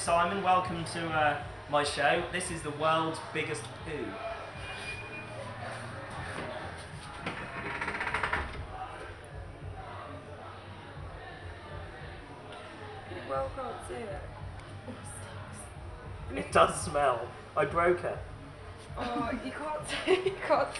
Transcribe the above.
Simon. Welcome to uh, my show. This is the world's biggest poo. Well, can't see it. It does smell. I broke it. Oh, you can't see. You can't